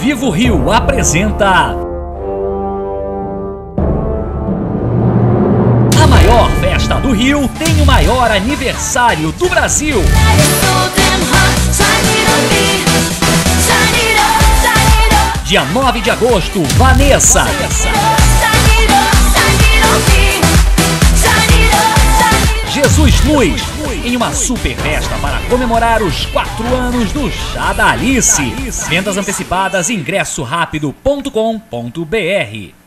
Vivo Rio apresenta. A maior festa do Rio tem o maior aniversário do Brasil. Dia 9 de agosto, Vanessa. Jesus Luz, em uma super festa para comemorar os 4 anos do Chá da Alice. Vendas antecipadas ingresso rápido.com.br